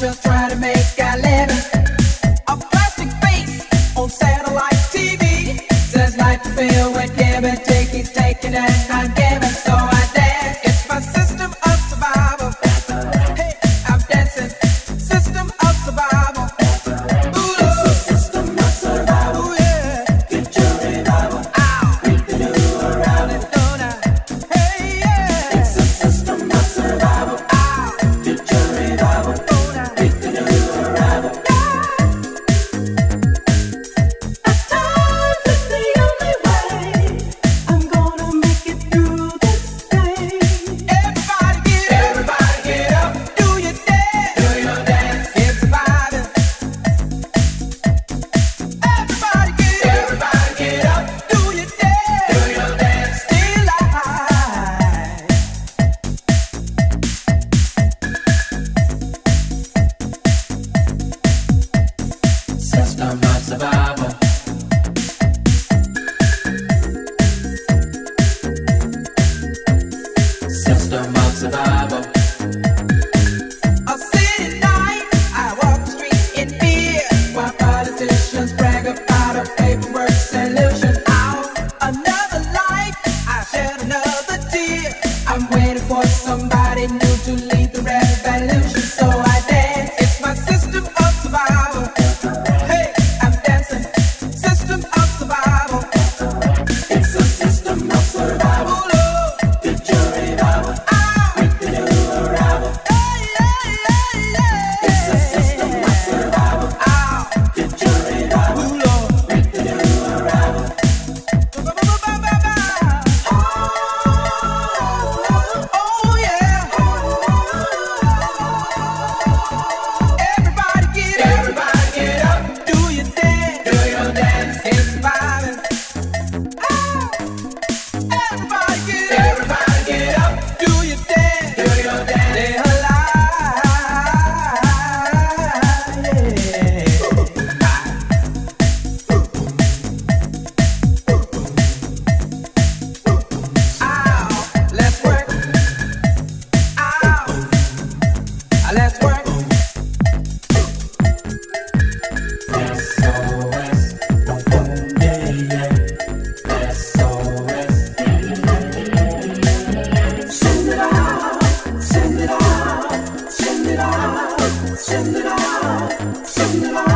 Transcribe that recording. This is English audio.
brother. System of survival. System of survival. Bye.